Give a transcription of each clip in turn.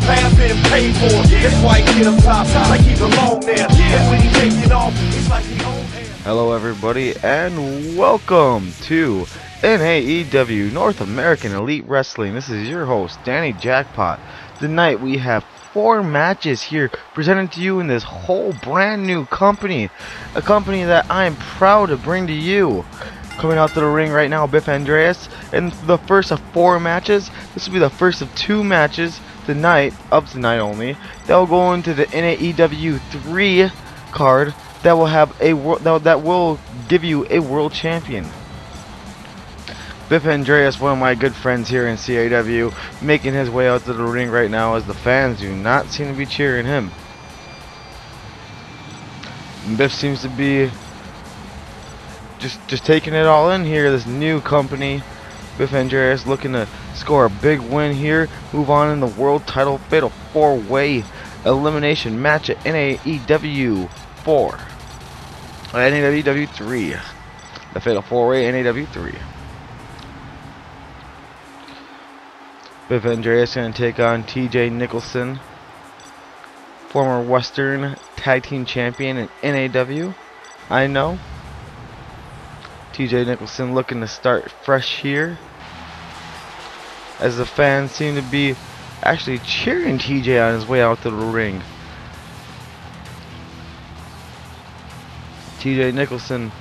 been paid for. That's why he get up top, like he belong there. And when he off, it's like he. Hello, everybody, and welcome to NAEW North American Elite Wrestling. This is your host, Danny Jackpot. Tonight we have four matches here presented to you in this whole brand new company. A company that I am proud to bring to you. Coming out to the ring right now, Biff Andreas. And the first of four matches, this will be the first of two matches tonight, of tonight only, that will go into the NAEW 3 card that will have a world that will give you a world champion. Biff Andreas, one of my good friends here in CAW, making his way out to the ring right now as the fans do not seem to be cheering him. Biff seems to be just just taking it all in here. This new company, Biff Andreas, looking to score a big win here. Move on in the world title fatal four-way elimination match at NAEW 4. Uh, NAEW 3. The fatal four-way NAEW 3. Biff Andreas going to take on TJ Nicholson, former Western Tag Team Champion in NAW. I know. TJ Nicholson looking to start fresh here. As the fans seem to be actually cheering TJ on his way out to the ring. TJ Nicholson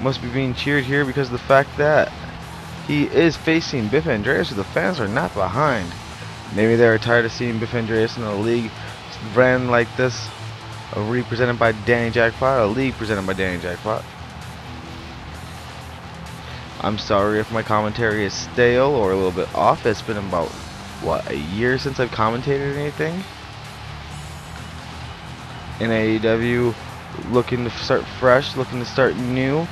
must be being cheered here because of the fact that he is facing Biff Andreas, who the fans are not behind. Maybe they're tired of seeing Biff Andreas in a league brand like this, a league presented by Danny Jackpot, a league presented by Danny Jackpot. I'm sorry if my commentary is stale or a little bit off. It's been about, what, a year since I've commentated anything? In AEW, looking to start fresh, looking to start new.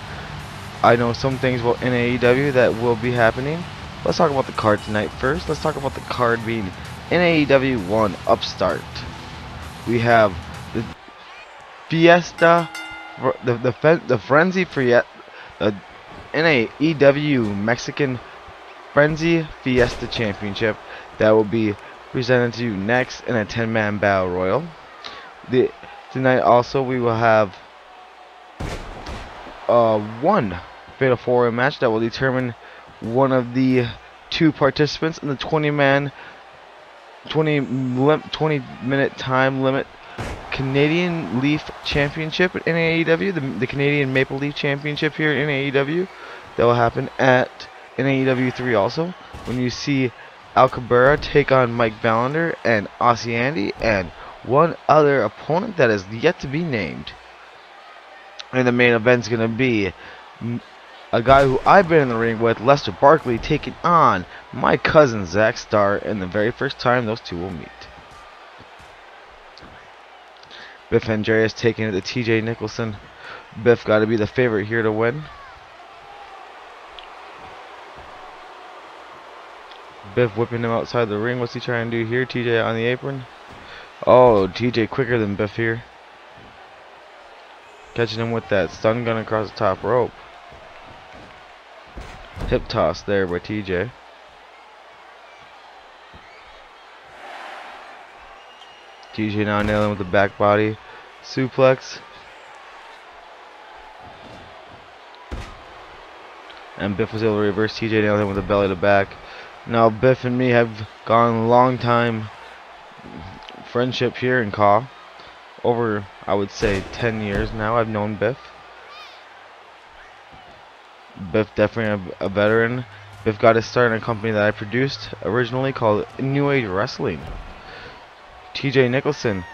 I know some things will in AEW that will be happening. Let's talk about the card tonight first. Let's talk about the card being in AEW 1 Upstart. We have the Fiesta, the the, the Frenzy Fiesta, the NAEW Mexican Frenzy Fiesta Championship that will be presented to you next in a 10-man battle royal. The tonight also we will have uh, one fatal four-way match that will determine one of the two participants in the 20-man, 20 lim- 20 minute time limit Canadian Leaf Championship in AEW, the, the Canadian Maple Leaf Championship here in AEW. That will happen at NAEW 3 also. When you see Al Cabrera take on Mike Valander and Aussie Andy and one other opponent that is yet to be named. And the main event's going to be a guy who I've been in the ring with, Lester Barkley, taking on my cousin Zach Starr, and the very first time those two will meet. Biff Andreas taking it to TJ Nicholson. Biff got to be the favorite here to win. Biff whipping him outside the ring. What's he trying to do here? TJ on the apron. Oh, TJ quicker than Biff here. Catching him with that stun gun across the top rope. Hip toss there by TJ. TJ now nailing with the back body suplex. And Biff was able to reverse TJ nailed him with the belly to back. Now Biff and me have gone a long time friendship here in CAW. Over, I would say, 10 years now I've known Biff. Biff definitely a, a veteran. Biff got his start in a company that I produced originally called New Age Wrestling. TJ Nicholson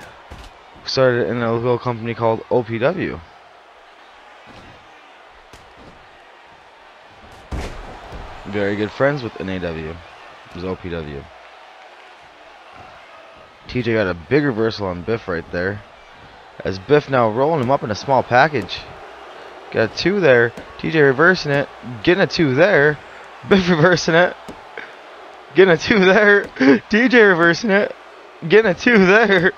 started in a little company called OPW. Very good friends with NAW. It was OPW. TJ got a big reversal on Biff right there. As Biff now rolling him up in a small package. Got a two there. TJ reversing it. Getting a two there. Biff reversing it. Getting a two there. TJ reversing it getting a two there.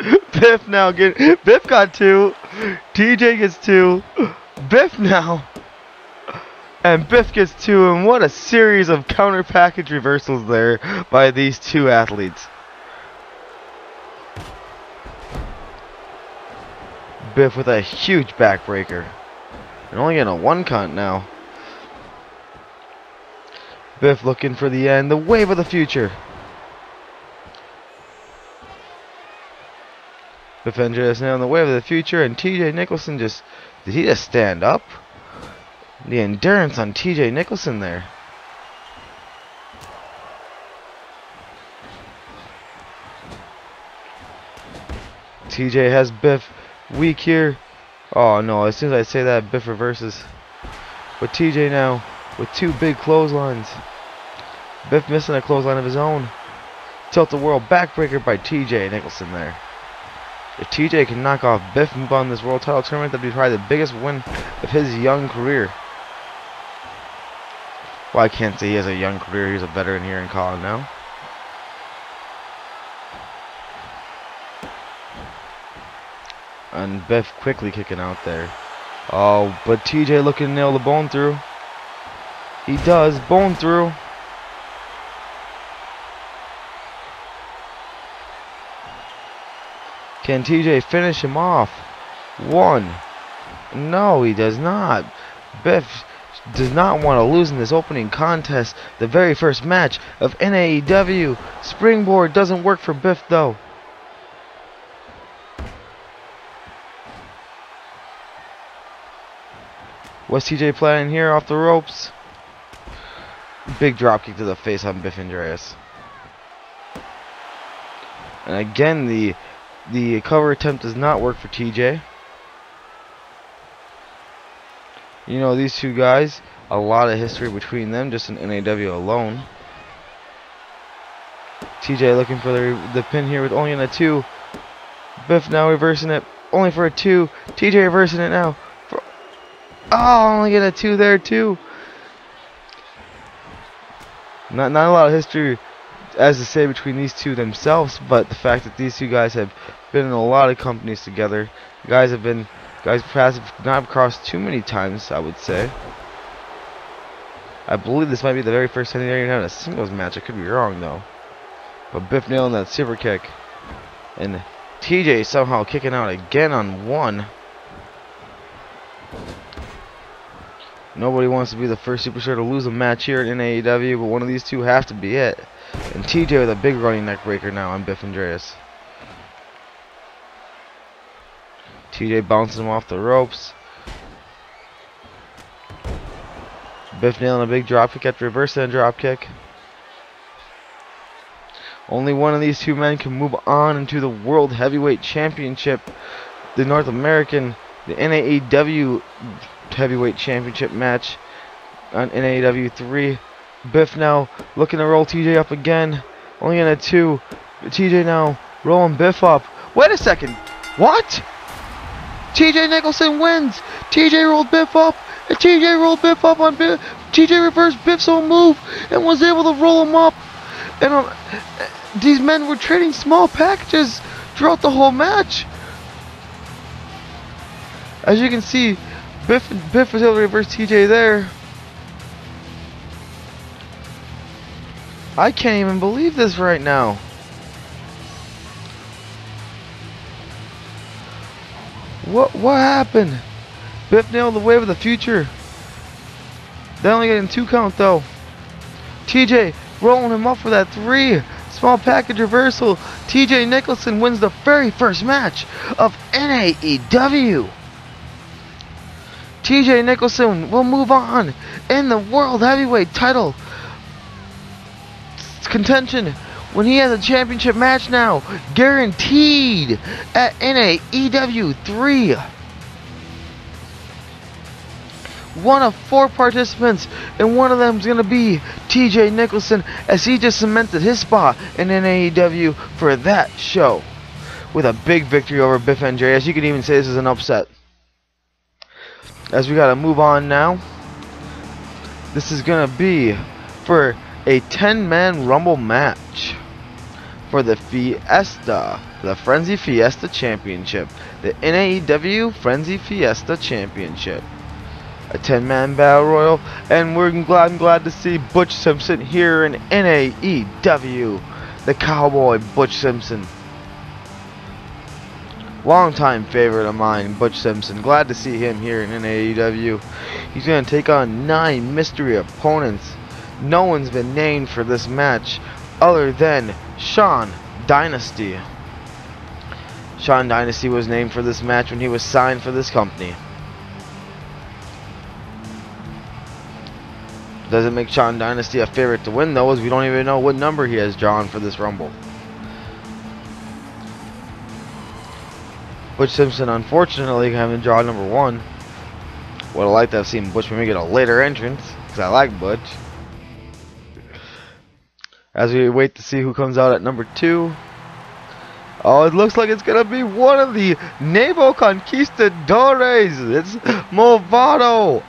Biff now get Biff got two. TJ gets two. Biff now. And Biff gets two, and what a series of counter package reversals there by these two athletes. Biff with a huge backbreaker. And only getting a one count now. Biff looking for the end, the wave of the future. Biff Andreas now in the wave of the future. And TJ Nicholson just... Did he just stand up? The endurance on TJ Nicholson there. TJ has Biff weak here. Oh no, as soon as I say that, Biff reverses. But TJ now with two big clotheslines. Biff missing a clothesline of his own. Tilt the world backbreaker by TJ Nicholson there. If TJ can knock off Biff and move on this world title tournament, that'd be probably the biggest win of his young career. Well, I can't say he has a young career. He's a veteran here in Colin now. And Biff quickly kicking out there. Oh, but TJ looking to nail the bone through. He does. Bone through. Can TJ finish him off? One. No, he does not. Biff does not want to lose in this opening contest, the very first match of NAEW. Springboard doesn't work for Biff though. What's TJ playing here off the ropes? Big dropkick to the face on Biff Andreas. And again, the the cover attempt does not work for TJ. You know, these two guys, a lot of history between them just in NAW alone. TJ looking for the, the pin here with only in a two. Biff now reversing it, only for a two. TJ reversing it now. Oh, only get a two there too. Not not a lot of history as to say between these two themselves, but the fact that these two guys have been in a lot of companies together. Guys have been guys perhaps have not crossed too many times, I would say. I believe this might be the very first time they're having a singles match. I could be wrong though. But Biff nailing that super kick. And TJ somehow kicking out again on one. Nobody wants to be the first superstar to lose a match here in AEW, but one of these two have to be it. And TJ with a big running neck breaker now on Biff Andreas. TJ bouncing him off the ropes. Biff nailing a big dropkick after reversing a dropkick. Only one of these two men can move on into the World Heavyweight Championship. The North American, the NAEW Heavyweight Championship match on NAW 3. Biff now looking to roll TJ up again. Only in a 2. TJ now rolling Biff up. Wait a second. What? TJ Nicholson wins. TJ rolled Biff up. And TJ rolled Biff up on Biff. TJ reversed Biff's own move and was able to roll him up. And um, these men were trading small packages throughout the whole match. As you can see, Biff, Biff was able to reverse TJ there. I can't even believe this right now. What what happened? Biff nailed the wave of the future. They only getting two count though. TJ rolling him up for that three. Small package reversal. TJ Nicholson wins the very first match of NAEW. TJ Nicholson will move on in the World Heavyweight title contention when he has a championship match now guaranteed at NAEW 3. One of four participants, and one of them is going to be TJ Nicholson as he just cemented his spot in NAEW for that show with a big victory over Biff Andreas. You can even say this is an upset. As we got to move on now. This is to be for a 10-man Rumble match for the Fiesta, the Frenzy Fiesta Championship, the NAEW Frenzy Fiesta Championship. A 10-man battle royal, and we're glad, glad to see Butch Simpson here in NAEW, the Cowboy Butch Simpson. Longtime favorite of mine, Butch Simpson. Glad to see him here in AEW. He's going to take on nine mystery opponents. No one's been named for this match other than Shawn Dynasty. Shawn Dynasty was named for this match when he was signed for this company. Doesn't make Shawn Dynasty a favorite to win though, as we don't even know what number he has drawn for this Rumble. Butch Simpson, unfortunately, having draw number one. Would have liked to have seen Butch maybe get a later entrance, because I like Butch. As we wait to see who comes out at number two. Oh, it looks like it's going to be one of the Naval Conquistadores. It's Movado.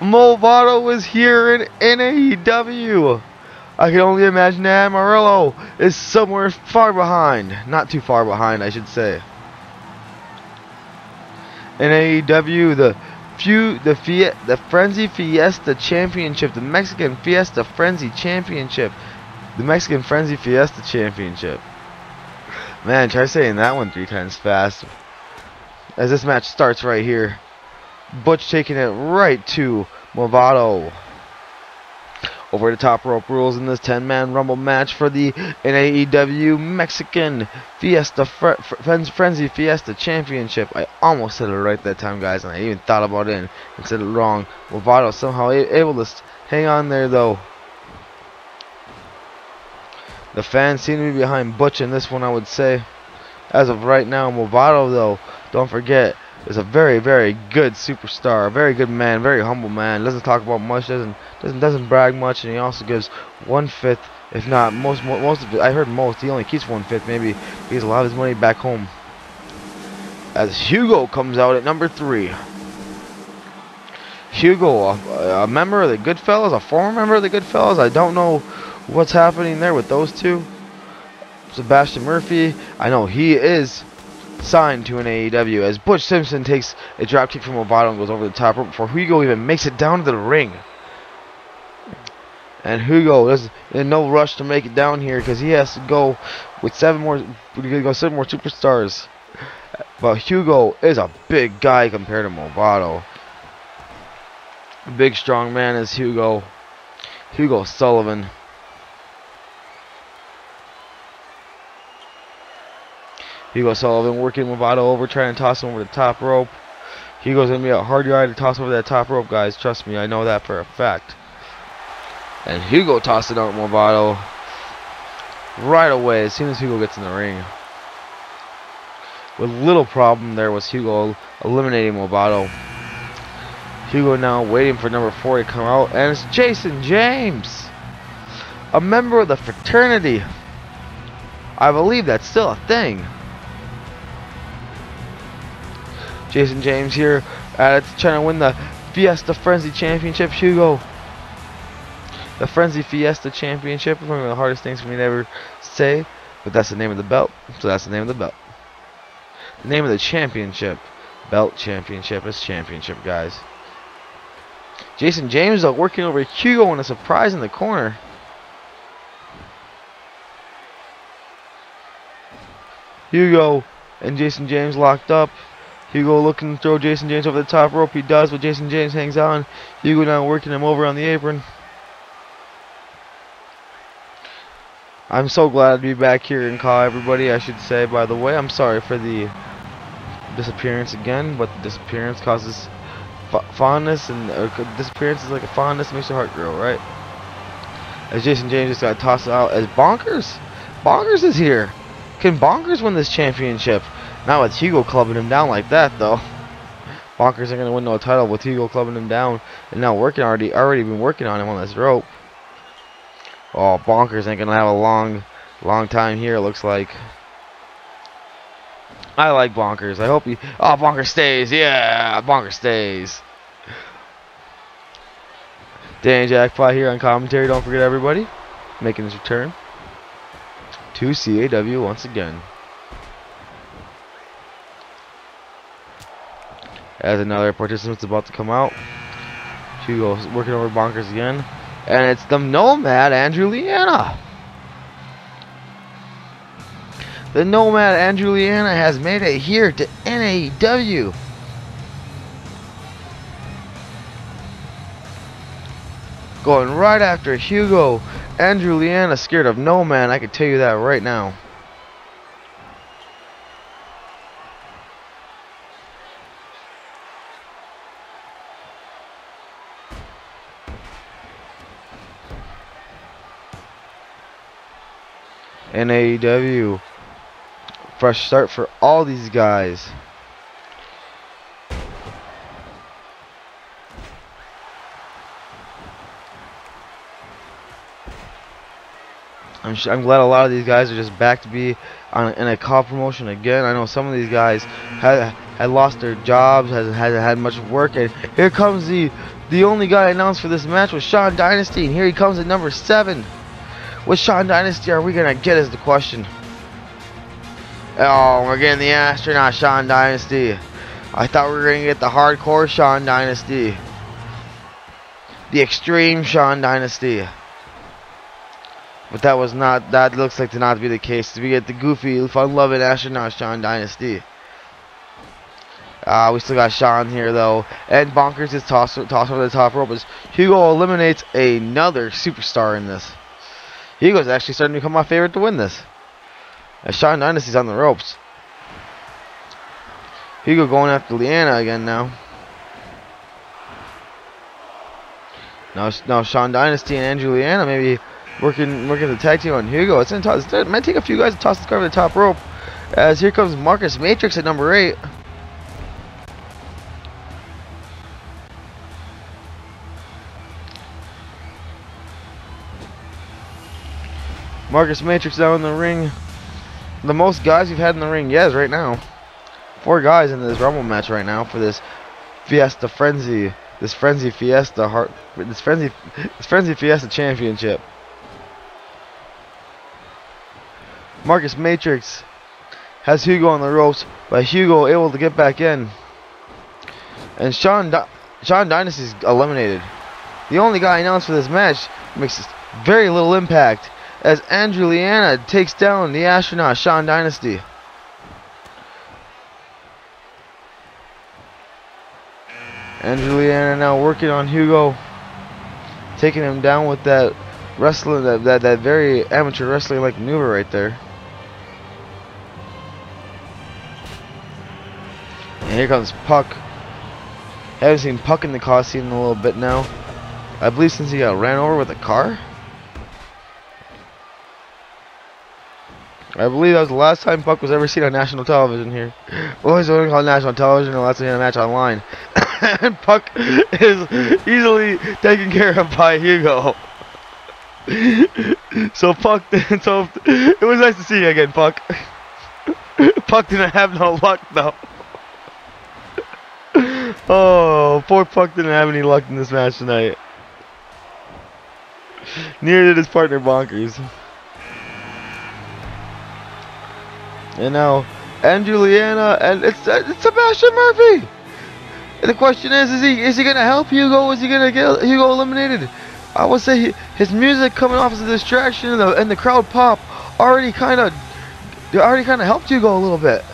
Movado is here in NAEW. I can only imagine Amarillo is somewhere far behind. Not too far behind, I should say. In AEW, the few the Fiat the Frenzy Fiesta Championship, the Mexican Fiesta Frenzy Championship, the Mexican Frenzy Fiesta Championship. Man, try saying that one three times fast. As this match starts right here. Butch taking it right to Movado. Over the top rope rules in this 10-man Rumble match for the NAEW Mexican Fiesta Fre Frenzy Fiesta Championship. I almost said it right that time, guys, and I even thought about it and said it wrong. Movado somehow able to hang on there, though. The fans seem to be behind Butch in this one, I would say. As of right now, Movado, though, don't forget, is a very, very good superstar, a very good man, very humble man. Doesn't talk about much, doesn't doesn't doesn't brag much, and he also gives one fifth, if not most most of it. I heard most. He only keeps one fifth, maybe. He gives a lot of his money back home. As Hugo comes out at number three. Hugo, a, a member of the Goodfellas, a former member of the Goodfellas. I don't know what's happening there with those two. Sebastian Murphy, I know he is signed to an AEW as Butch Simpson takes a dropkick from Movado and goes over the top rope before Hugo even makes it down to the ring. And Hugo is in no rush to make it down here because he has to go with seven more, go seven more superstars. But Hugo is a big guy compared to Movado. Big strong man is Hugo. Hugo Sullivan. Hugo Sullivan working Movado over, trying to toss him over the top rope. Hugo's going to be a hard guy to toss over that top rope, guys. Trust me, I know that for a fact. And Hugo tossed it out Movado right away as soon as Hugo gets in the ring. With little problem there was Hugo eliminating Movado. Hugo now waiting for number four to come out, and it's Jason James, a member of the fraternity. I believe that's still a thing. Jason James here uh, trying to win the Fiesta Frenzy Championship. Hugo. The Frenzy Fiesta Championship. One of the hardest things for me to ever say. But that's the name of the belt. So that's the name of the belt. The name of the championship. Belt championship is championship, guys. Jason James though working over Hugo in a surprise in the corner. Hugo and Jason James locked up. Hugo looking to throw Jason James over the top rope. He does, but Jason James hangs on. Hugo now working him over on the apron. I'm so glad to be back here in CAW everybody, I should say, by the way. I'm sorry for the disappearance again, but the disappearance causes fondness, and uh, disappearance is like a fondness makes your heart grow, right? As Jason James just got tossed out as Bonkers. Bonkers is here. Can Bonkers win this championship? Not with Hugo clubbing him down like that, though. Bonkers ain't gonna win no title with Hugo clubbing him down and now working already already been working on him on this rope. Oh, Bonkers ain't gonna have a long, long time here. It looks like. I like Bonkers. I hope he. Oh, Bonkers stays. Yeah, Bonkers stays. Dan Jackpot here on commentary. Don't forget everybody making his return to CAW once again. As another participant's about to come out. Hugo's working over Bonkers again. And it's the Nomad, Andrew Leanna. The Nomad and Juliana has made it here to NAEW. Going right after Hugo and Juliana scared of no man, I can tell you that right now. NAEW. Fresh start for all these guys. I'm, I'm glad a lot of these guys are just back to be on in a CAW promotion again. I know some of these guys had had lost their jobs, hasn't had had much work, and here comes the the only guy announced for this match was Shawn Dynasty, and here he comes at number seven. What Shawn Dynasty are we gonna get? Is the question. Oh, we're getting the astronaut Shawn Dynasty. I thought we were gonna get the hardcore Shawn Dynasty, the extreme Shawn Dynasty. But that was not, that looks like to not be the case. We get the goofy, fun-loving astronaut Shawn Dynasty. Uh, we still got Shawn here though. And Bonkers is tossed, tossed over the top rope as Hugo eliminates another superstar in this. Hugo's actually starting to become my favorite to win this. As Shawn Dynasty's on the ropes. Hugo going after Leanna again now. Now, now Shawn Dynasty and Andrew Leanna maybe working working the tag team on Hugo. It's, in toss, it might take a few guys to toss this guy over the top rope. As here comes Marcus Matrix at number eight. Marcus Matrix down in the ring. The most guys we've had in the ring, yes, right now. Four guys in this Rumble match right now for this Fiesta Frenzy, this Frenzy Fiesta Heart, this Frenzy, this Frenzy Fiesta Championship. Marcus Matrix has Hugo on the ropes, but Hugo able to get back in. And Shawn, Di Shawn Dynasty's eliminated. The only guy announced for this match makes very little impact as Andrew Leanna takes down the astronaut Shawn Dynasty. Andrew Leanna now working on Hugo, taking him down with that wrestling, that, that, that very amateur wrestling like maneuver right there. And here comes Puck. Haven't seen Puck in the costume in a little bit now. I believe since he got ran over with a car. I believe that was the last time Puck was ever seen on national television here. What was it called national television? The last he a match online. and Puck is easily taken care of by Hugo. so Puck, so it was nice to see you again, Puck. Puck didn't have no luck though. Oh, poor Puck didn't have any luck in this match tonight. Neither did his partner Bonkers. And know, and Juliana, and it's, uh, it's Sebastian Murphy. And the question is, is he is he gonna help Hugo? Is he gonna get Hugo eliminated? I would say he, his music coming off as a distraction and the, and the crowd pop already kind of already kind of helped Hugo a little bit.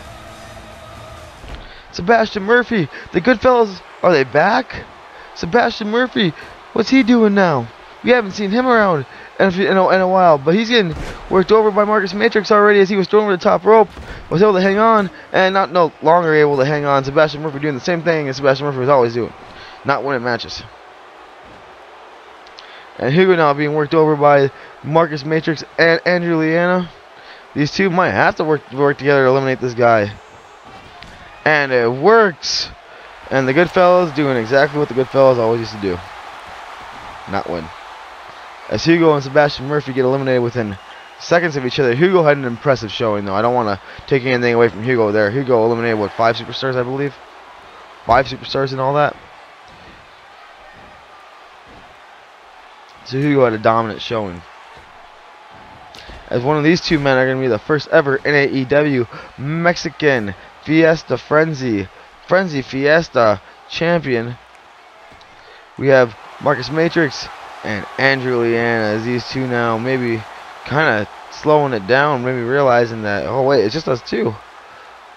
Sebastian Murphy, the Goodfellas, are they back? Sebastian Murphy, what's he doing now? We haven't seen him around in a, in a, while, but he's getting worked over by Marcus Matrix already as he was thrown over the top rope, was able to hang on, and not no longer able to hang on. Sebastian Murphy doing the same thing as Sebastian Murphy was always doing, not winning matches. And Hugo now being worked over by Marcus Matrix and Andrew Leanna. These two might have to work work together to eliminate this guy. And it works. And the Goodfellas doing exactly what the Goodfellas always used to do. Not win. As Hugo and Sebastian Murphy get eliminated within seconds of each other. Hugo had an impressive showing, though. I don't want to take anything away from Hugo there. Hugo eliminated, what, five superstars, I believe? Five superstars and all that? So Hugo had a dominant showing. As one of these two men are going to be the first ever NAEW Mexican Fiesta Frenzy, Frenzy Fiesta champion. We have Marcus Matrix and Andrew Leanna as these two now maybe kind of slowing it down, maybe realizing that, oh wait, it's just us two.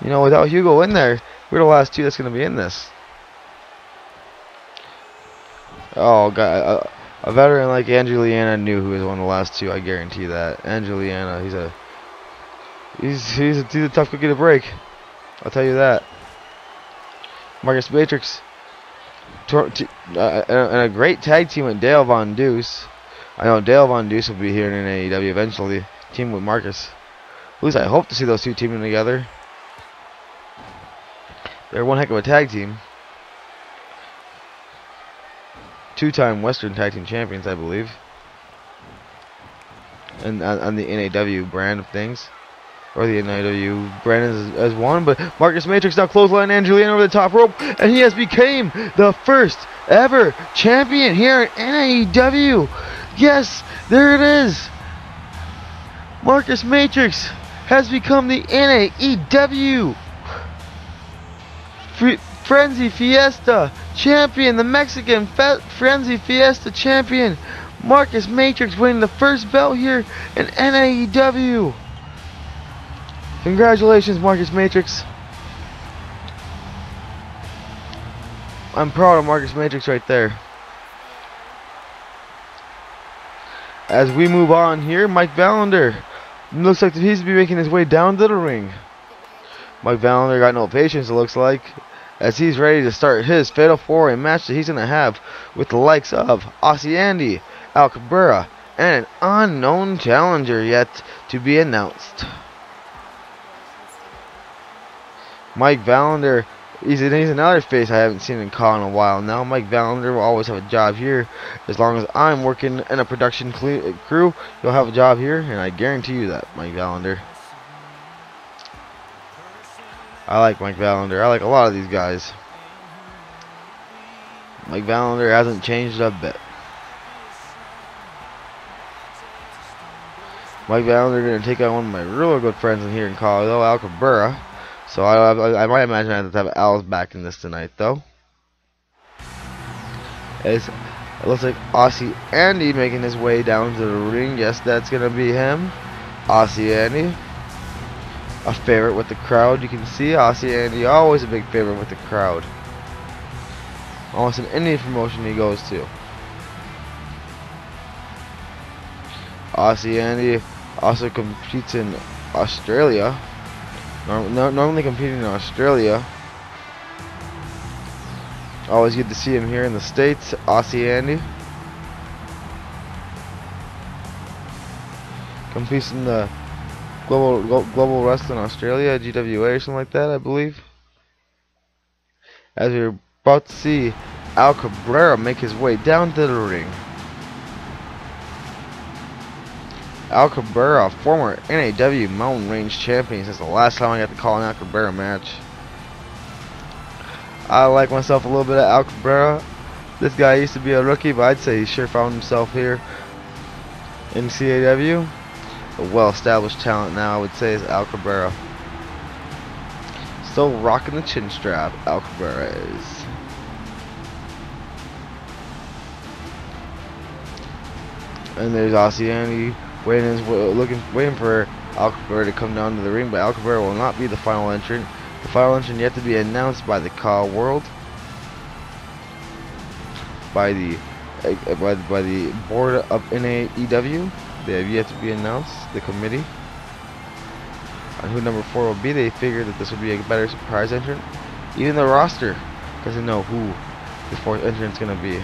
You know, without Hugo in there, we're the last two that's going to be in this. Oh, God. A, a veteran like Andrew Leanna knew who was one of the last two, I guarantee that. Andrew Leanna, he's a... He's, he's, a, he's a tough cookie to break. I'll tell you that. Marcus Matrix. Uh, and a great tag team with Dale Von Deuce. I know Dale Von Deuce will be here in AEW eventually. Team with Marcus. At least I hope to see those two teaming together. They're one heck of a tag team. Two-time Western Tag Team Champions, I believe. And on, on the NAW brand of things or the NIW Brandon has, won, but Marcus Matrix now clothesline Angelina over the top rope, and he has became the first ever champion here in NAEW. Yes, there it is. Marcus Matrix has become the NAEW Frenzy Fiesta champion, the Mexican Fe Frenzy Fiesta champion. Marcus Matrix winning the first belt here in NAEW. Congratulations, Marcus Matrix. I'm proud of Marcus Matrix right there. As we move on here, Mike Valander looks like he's be making his way down to the ring. Mike Valander got no patience, it looks like, as he's ready to start his Fatal 4 match that he's going to have with the likes of Aussie Andy, Al Cabrera, and an unknown challenger yet to be announced. Mike Valander, he's, he's another face I haven't seen in CAW in a while now. Mike Valander will always have a job here. As long as I'm working in a production crew, you'll have a job here, and I guarantee you that, Mike Valander. I like Mike Valander. I like a lot of these guys. Mike Valander hasn't changed a bit. Mike Valander going to take on one of my real good friends in here in Colorado, Al Cabrera. So I, I, I might imagine I have to have Alice back in this tonight, though. It's, it looks like Aussie Andy making his way down to the ring. Yes, that's going to be him. Aussie Andy. A favorite with the crowd. You can see Aussie Andy always a big favorite with the crowd. Almost in any promotion he goes to. Aussie Andy also competes in Australia normally competing in Australia. Always good to see him here in the States. Aussie Andy. Competes in the Global Global Wrestling Australia, GWA or something like that, I believe. As we're about to see Al Cabrera make his way down to the ring. Al Cabrera, former NAW Mountain Range champion since the last time I got to call an Al Cabrera match. I like myself a little bit of Al Cabrera. This guy used to be a rookie, but I'd say he sure found himself here in CAW. A well-established talent now, I would say, is Al Cabrera. Still rocking the chin strap, Al Cabrera is. And there's Aussie Waiting, looking, waiting for Al Cabrera to come down to the ring, but Al Cabrera will not be the final entrant. The final entrant yet to be announced by the CAW World, by the uh, by, by the board of NAEW. They have yet to be announced. The committee on who number four will be. They figured that this would be a better surprise entrant. Even the roster doesn't know who the fourth entrant is going to be.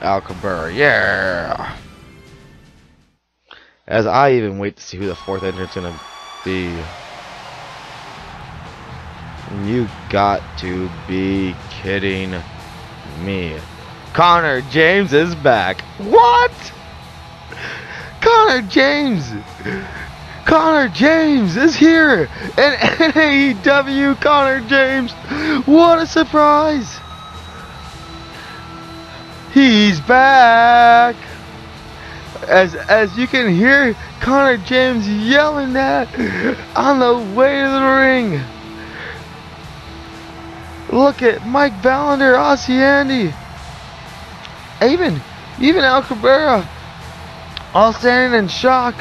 Al Cabrera, yeah! As I even wait to see who the fourth entrant's gonna be. You got to be kidding me. Connor James is back. What? Connor James! Connor James is here! And NAEW Connor James! What a surprise! He's back! As as you can hear Connor James yelling that on the way to the ring. Look at Mike Valander, Aussie Andy. Even, even Al Cabrera. All standing in shock.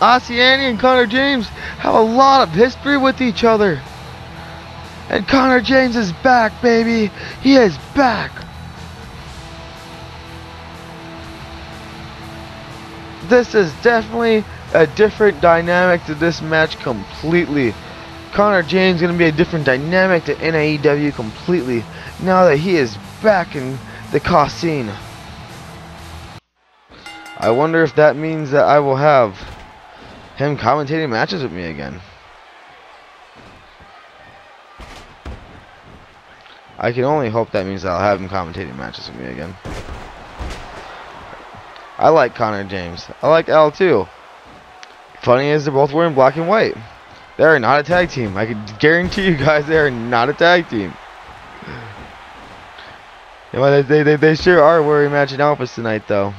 Aussie Andy and Connor James have a lot of history with each other. And Connor James is back, baby. He is back. This is definitely a different dynamic to this match completely. Connor James is going to be a different dynamic to NAEW completely now that he is back in the Cosine. I wonder if that means that I will have him commentating matches with me again. I can only hope that means I'll have him commentating matches with me again. I like Connor James. I like Al too. Funny is they're both wearing black and white. They are not a tag team. I can guarantee you guys they are not a tag team. Know, they, they, they sure are wearing matching outfits tonight though.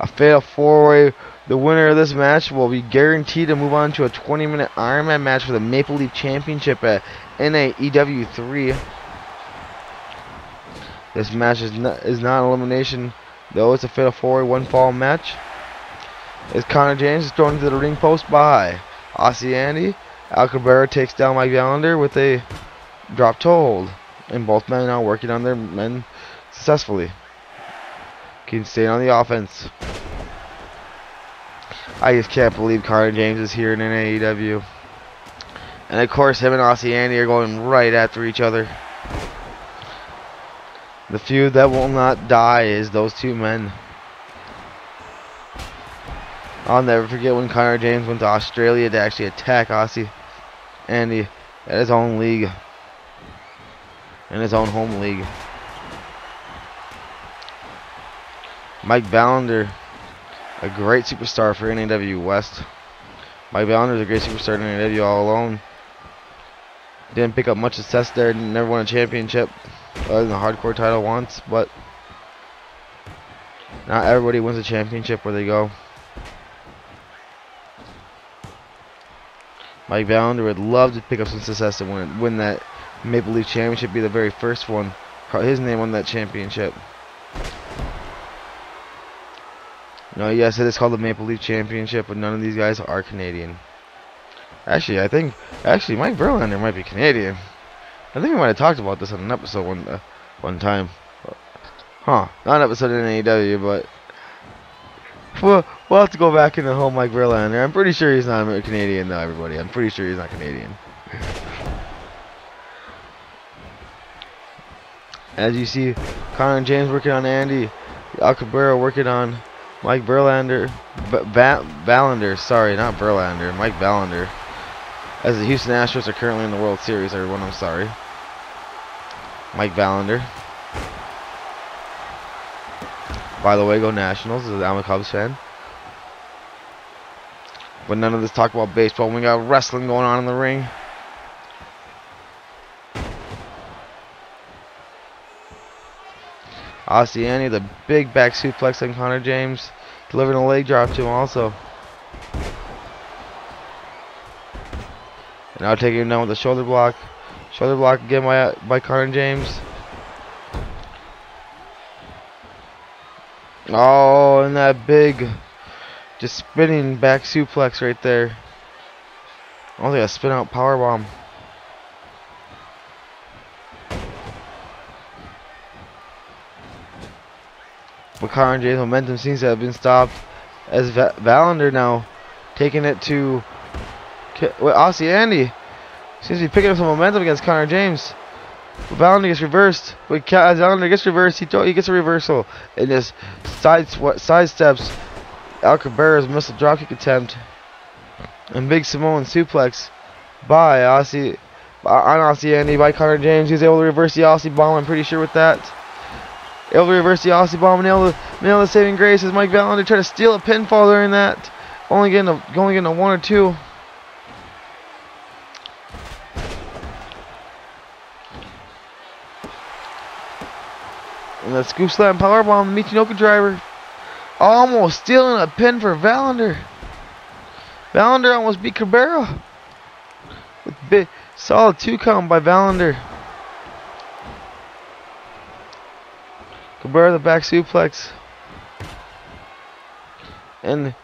A fatal four-way. The winner of this match will be guaranteed to move on to a 20-minute Iron Man match for the Maple Leaf Championship at NAEW 3. This match is not is not an elimination, though it's a fatal four one fall match. As Connor James is thrown into the ring post by Aussie Andy, Al Cabrera takes down Mike Valander with a drop hold, and both men now working on their men successfully. Keep staying on the offense. I just can't believe Connor James is here in AEW. And of course, him and Aussie Andy are going right after each other. The few that will not die is those two men. I'll never forget when Connor James went to Australia to actually attack Aussie Andy at his own league. In his own home league. Mike Valander, a great superstar for NAW West. Mike is a great superstar in NAW all alone. Didn't pick up much success there, never won a championship other than the hardcore title once, but not everybody wins a championship where they go. Mike Valander would love to pick up some success and win, win that Maple Leaf Championship, be the very first one. His name won that championship. No, yes, it is called the Maple Leaf Championship, but none of these guys are Canadian. Actually, I think, actually, Mike Verlander might be Canadian. I think we might have talked about this on an episode one uh, one time. Huh. Not an episode in AEW, but we'll, we'll have to go back in the whole Mike Verlander. I'm pretty sure he's not a Canadian, though, everybody. I'm pretty sure he's not Canadian. As you see, Connor and James working on Andy. Al Cabrera working on Mike Verlander. Valander, sorry, not Verlander. Mike Valander. As the Houston Astros are currently in the World Series, everyone, I'm sorry. Mike Valander. By the way, go Nationals. I'm a Cubs fan. But none of this talk about baseball. We got wrestling going on in the ring. Aussie Andy, the big back suplex on Connor James. Delivering a leg drop to him also. And now taking him down with a shoulder block. Shoulder block again by, by Connor James. Oh, and that big, just spinning back suplex right there. Oh, Only a spin out power bomb. But Connor James' momentum seems to have been stopped as Va Valander now taking it to well, Aussie Andy. Seems to be picking up some momentum against Connor James. But Valander gets reversed. But as uh, Valander gets reversed, he, he gets a reversal. And just side, side steps Al Cabrera's missile dropkick attempt. And big Samoan suplex by Aussie on Aussie Andy by Connor James. He's able to reverse the Aussie bomb, I'm pretty sure with that. Able to reverse the Aussie bomb and nail the, nail the saving grace as Mike Valander tried to steal a pinfall during that. Only getting a, only getting a one or two. And that scoop slam powerbomb, the Michinoku driver. Almost stealing a pin for Valander. Valander almost beat Cabrera. With big, Solid two count by Valander. Cabrera the back suplex. And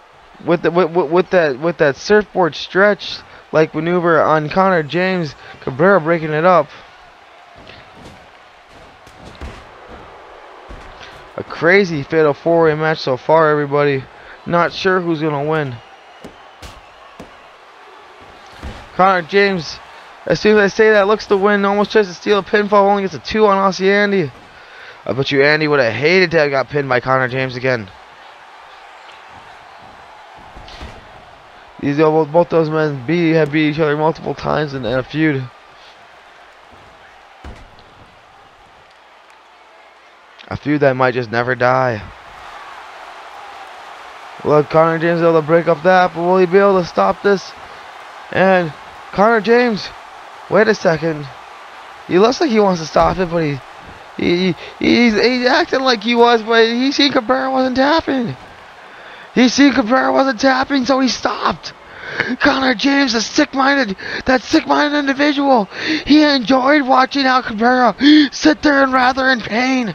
with the with, with, with that with that surfboard stretch like maneuver on Connor James, Cabrera breaking it up. A crazy fatal four-way match so far, everybody. Not sure who's gonna win. Connor James, as soon as I say that, looks to win. Almost tries to steal a pinfall, only gets a two on Aussie Andy. I bet you Andy would have hated to have got pinned by Connor James again. These both, both those men beat, have beat each other multiple times in, in a feud. A feud that might just never die. Look, Connor James able to break up that, but will he be able to stop this? And Connor James, wait a second. He looks like he wants to stop it, but he, he, he's, he's acting like he was, but he seen Cabrera wasn't tapping. He seen Cabrera wasn't tapping, so he stopped. Connor James, a sick-minded, that sick-minded individual. He enjoyed watching Al Cabrera sit there and rather in pain.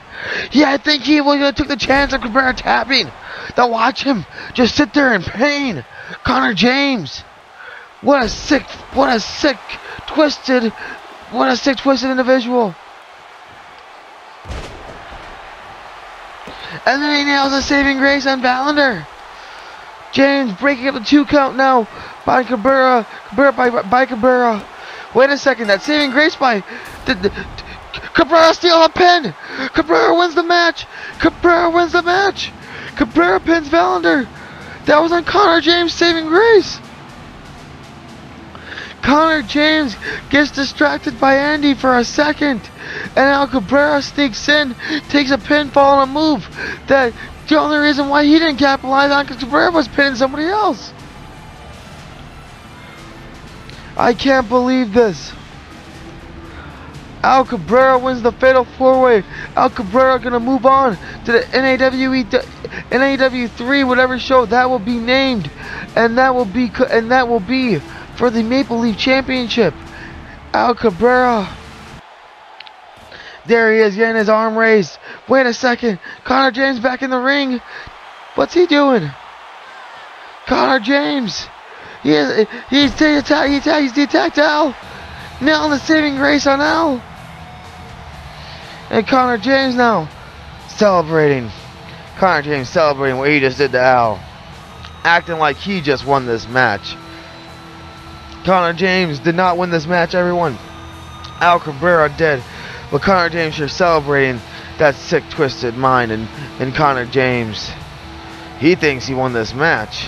Yeah, I think he would have took the chance of Cabrera tapping. To watch him just sit there in pain. Connor James. What a sick, what a sick, twisted, what a sick, twisted individual. And then he nails a saving grace on Valander. James breaking up the two count now by Cabrera. Cabrera by, by Cabrera. Wait a second, that saving grace by the, the, Cabrera steals a pin. Cabrera wins the match. Cabrera wins the match. Cabrera pins Valander. That was on Connor James saving grace. Connor James gets distracted by Andy for a second. And Al Cabrera sneaks in, takes a pinfall on a move that the only reason why he didn't capitalize on because Cabrera was pinning somebody else. I can't believe this. Al Cabrera wins the Fatal 4-Way. Al Cabrera gonna move on to the NAWE, NAW 3, whatever show that will be named, and that will be and that will be for the Maple Leaf Championship. Al Cabrera. There he is getting his arm raised. Wait a second. Connor James back in the ring. What's he doing? Connor James. He is, he's the. He he's the Al. Now the saving grace on Al. And Connor James now celebrating. Connor James celebrating what he just did to Al. Acting like he just won this match. Connor James did not win this match, everyone. Al Cabrera did. But Connor James here celebrating that sick, twisted mind and, and Connor James. He thinks he won this match.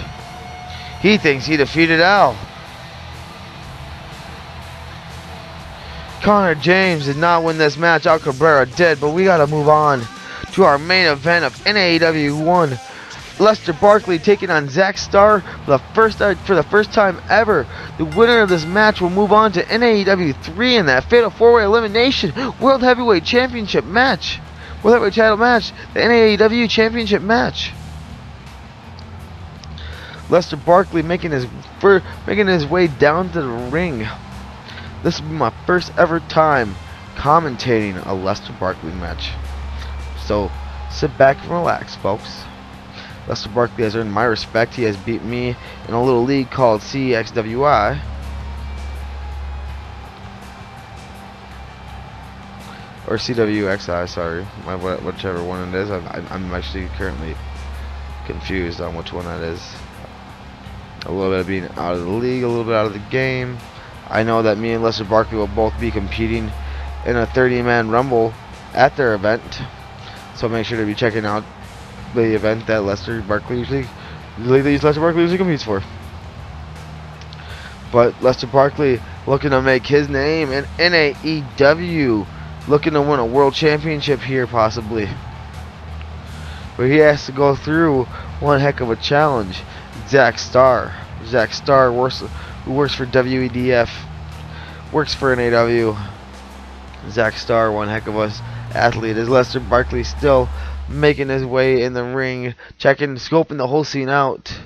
He thinks he defeated Al. Connor James did not win this match. Al Cabrera did, but we got to move on to our main event of NAW 1. Lester Barkley taking on Zach Starr for the first uh, for the first time ever. The winner of this match will move on to NAW 3 in that Fatal 4-Way Elimination World Heavyweight Championship match. World Heavyweight Title match, the NAW Championship match. Lester Barkley making his making his way down to the ring. This will be my first ever time commentating a Lester Barkley match. So sit back and relax, folks. Lester Barkley has earned my respect. He has beat me in a little league called CXWI. Or CWXI, sorry. whichever one it is. I'm, I'm actually currently confused on which one that is. A little bit of being out of the league, a little bit out of the game. I know that me and Lester Barkley will both be competing in a 30-man Rumble at their event. So make sure to be checking out the event that Lester Barkley usually, Lester Barkley usually competes for. But Lester Barkley looking to make his name in NAEW, looking to win a world championship here possibly. But he has to go through one heck of a challenge. Zach Starr. Zach Starr works, who works for WEDF, works for NAW. Zach Starr, one heck of a athlete. Is Lester Barkley still making his way in the ring, checking, scoping the whole scene out.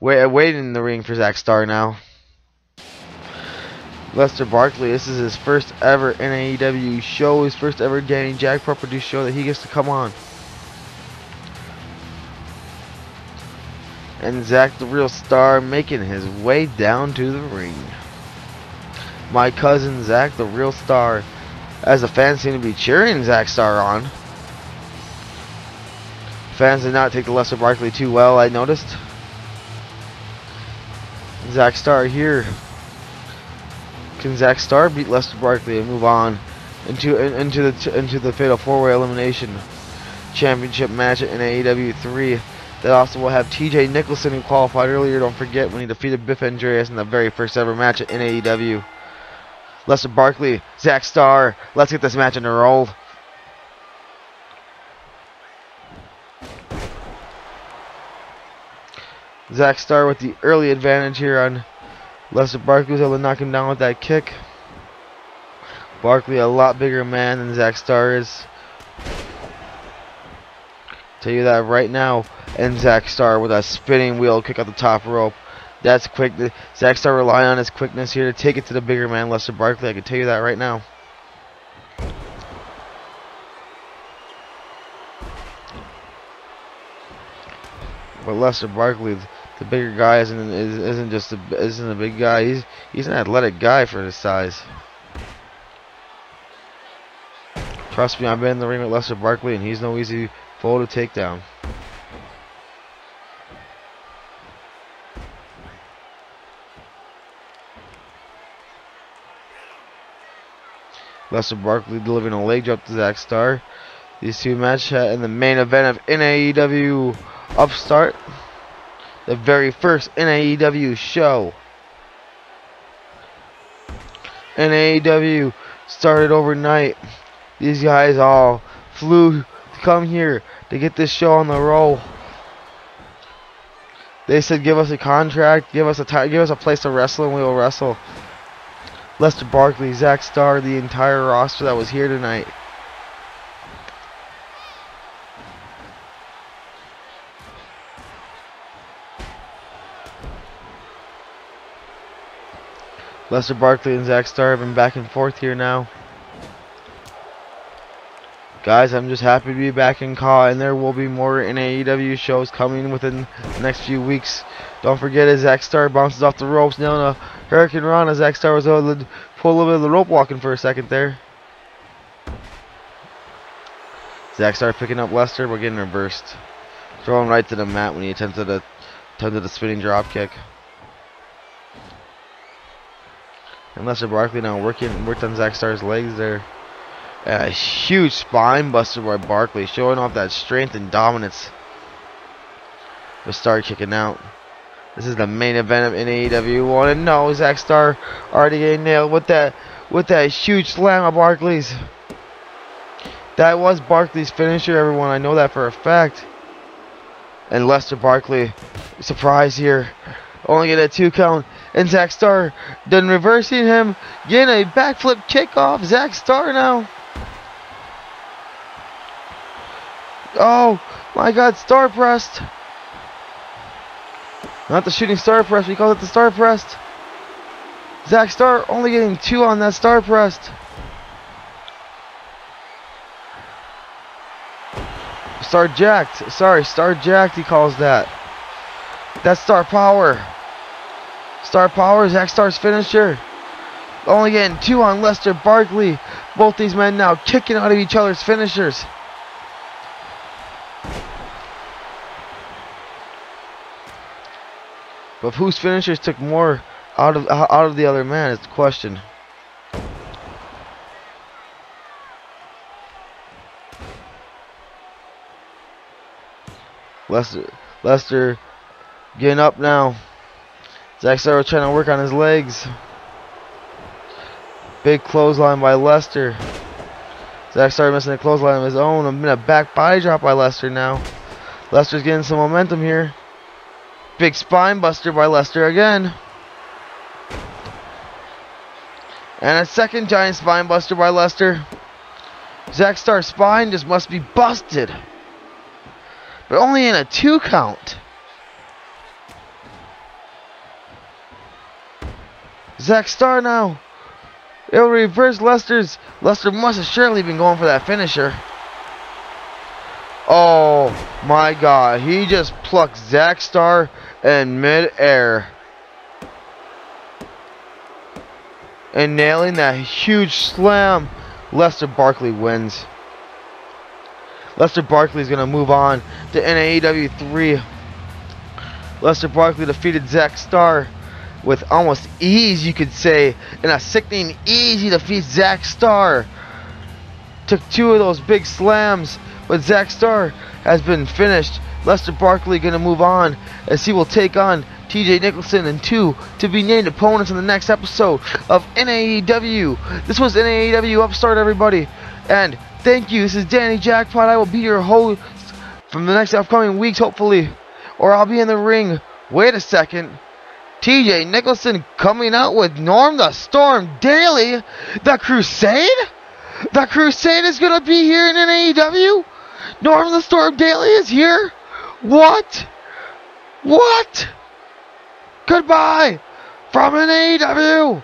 Wait, uh, waiting in the ring for Zach Starr now. Lester Barkley. This is his first ever NAEW show, his first ever Danny Jackpot produced show that he gets to come on. And Zach the Real Star making his way down to the ring. My cousin Zach the Real Star, as the fans seem to be cheering Zach Starr on. Fans did not take the Lester Barkley too well, I noticed. Zach Starr here. Can Zach Starr beat Lester Barkley and move on into into the into the fatal four-way elimination championship match in AEW 3? That also will have TJ Nicholson who qualified earlier. Don't forget when he defeated Biff Andreas in the very first ever match at AEW. Lester Barkley, Zach Starr. Let's get this match in a roll. Zach Starr with the early advantage here on Lester Barkley was able to knock him down with that kick. Barkley a lot bigger man than Zach Starr is. Tell you that right now. And Zach Starr with a spinning wheel kick at the top rope. That's quick. Zach Starr relying on his quickness here to take it to the bigger man, Lester Barkley. I can tell you that right now. But Lester Barkley, the bigger guy, isn't isn't just a, isn't a big guy. He's he's an athletic guy for his size. Trust me, I've been in the ring with Lester Barkley, and he's no easy foe to take down. Lester Barkley delivering a leg drop to Zach Starr. These two match uh, in the main event of NAEW Upstart. The very first NAEW show. NAEW started overnight. These guys all flew to come here to get this show on the roll. They said, "Give us a contract, give us a give us a place to wrestle, and we will wrestle." Lester Barkley, Zach Starr, the entire roster that was here tonight. Lester Barkley and Zach Starr have been back and forth here now. Guys, I'm just happy to be back in CAW, and there will be more NAEW shows coming within the next few weeks. Don't forget, as Zach Starr bounces off the ropes, nailing a hurricanrana, Zach Starr was able to pull a little bit of the rope walking for a second there. Zach Starr picking up Lester, but getting reversed. Throwing right to the mat when he attempted a, attempted a spinning drop kick. And Lester Barkley now working worked on Zach Starr's legs there. A huge spine buster by Barkley, showing off that strength and dominance. The Star kicking out. This is the main event of NAEW. Want to know Zach Starr already getting nailed with that with that huge slam of Barkley's. That was Barkley's finisher, everyone. I know that for a fact. And Lester Barkley, surprise here, only get a two count. And Zach Starr then reversing him, getting a backflip kickoff. Zach Starr now. Oh my god, star pressed. Not the shooting star press, we call it the star pressed. Zach Starr only getting two on that star pressed. Star jacked. Sorry, star jacked he calls that. That's star power. Star power, Zach Starr's finisher. Only getting two on Lester Barkley. Both these men now kicking out of each other's finishers. But whose finishers took more out of out of the other man is the question. Lester Lester getting up now. Zack Sabre trying to work on his legs. Big clothesline by Lester. Zack started missing a clothesline of his own. A back body drop by Lester now. Lester's getting some momentum here. Big spine buster by Lester again. And a second giant spine buster by Lester. Zach Starr's spine just must be busted. But only in a two count. Zach Starr now It'll reverse Lester's. Lester must have surely been going for that finisher. Oh my god. He just plucked Zach Starr in midair. And nailing that huge slam. Lester Barkley wins. Lester Barkley is going to move on to NAEW 3. Lester Barkley defeated Zach Starr with almost ease, you could say, in a sickening easy He defeats Zach Starr. Took two of those big slams, but Zach Starr has been finished. Lester Barkley going to move on as he will take on TJ Nicholson and two to be named opponents in the next episode of NAEW. This was NAEW Upstart, everybody. And thank you. This is Danny Jackpot. I will be your host from the next upcoming weeks, hopefully. Or I'll be in the ring. Wait a second. TJ Nicholson coming out with Norm the Storm Daly. The Crusade? The Crusade is going to be here in AEW? Norm the Storm Daly is here? What? What? Goodbye from an AEW.